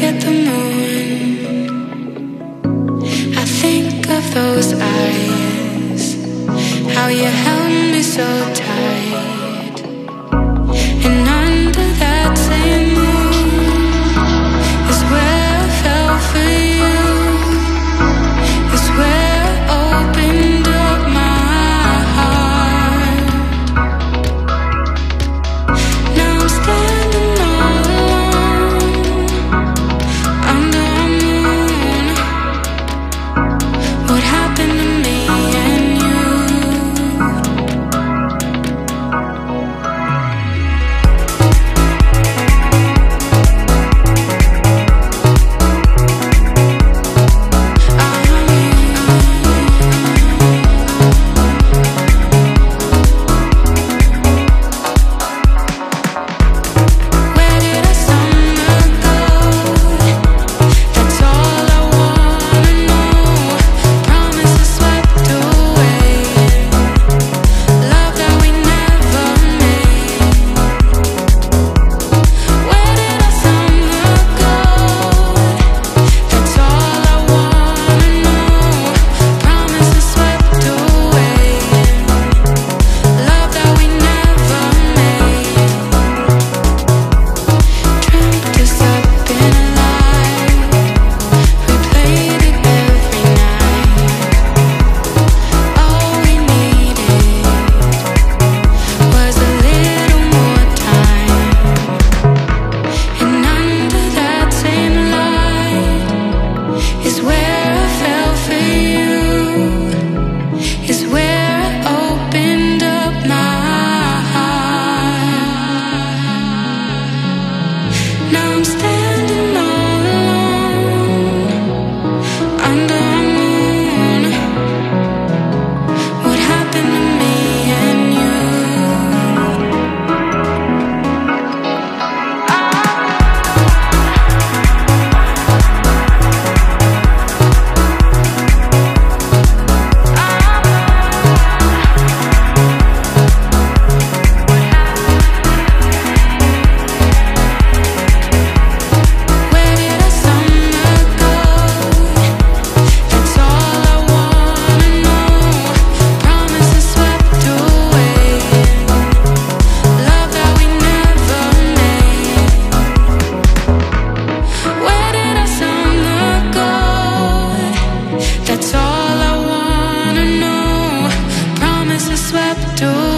look at the moon, I think of those eyes, how you held me so tight. swept away